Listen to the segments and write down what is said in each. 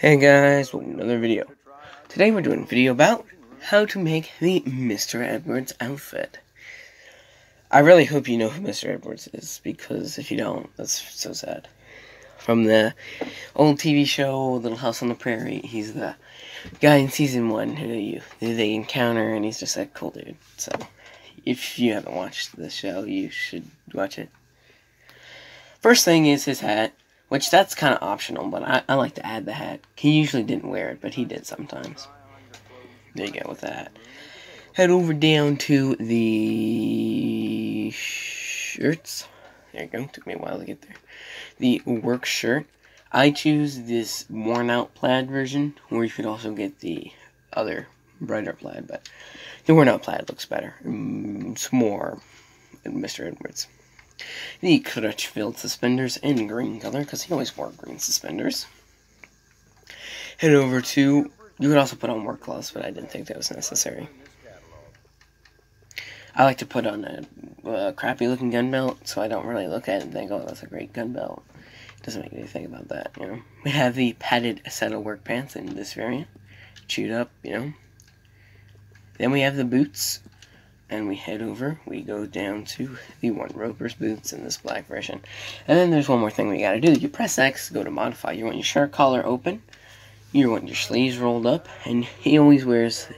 Hey guys, welcome to another video. Today we're doing a video about how to make the Mr. Edwards outfit. I really hope you know who Mr. Edwards is, because if you don't, that's so sad. From the old TV show Little House on the Prairie, he's the guy in season one who you they encounter, and he's just a cool dude. So, if you haven't watched the show, you should watch it. First thing is his hat, which that's kind of optional, but I, I like to add the hat. He usually didn't wear it, but he did sometimes. There you go with that. Head over down to the shirts. There you go. Took me a while to get there. The work shirt. I choose this worn out plaid version, or you could also get the other brighter plaid, but the worn out plaid looks better. Mm, It's more Mr. Edwards. The crutch filled suspenders in green color, because he always wore green suspenders. Head over to. You could also put on work gloves, but I didn't think that was necessary. I like to put on a, a crappy looking gun belt, so I don't really look at it and think, oh, that's a great gun belt. Doesn't make me think about that, you know. We have the padded saddle work pants in this variant, chewed up, you know. Then we have the boots, and we head over. We go down to the one Roper's boots in this black version, and then there's one more thing we gotta do. You press X, go to modify. You want your shirt collar open. You want your sleeves rolled up, and he always wears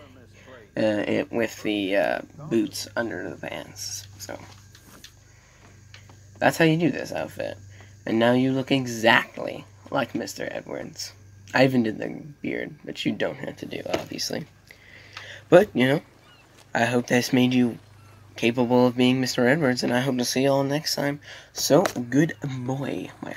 uh, it with the uh, boots under the pants. So that's how you do this outfit. And now you look exactly like Mr. Edwards. I even did the beard, which you don't have to do, obviously. But, you know, I hope this made you capable of being Mr. Edwards, and I hope to see you all next time. So, good boy, my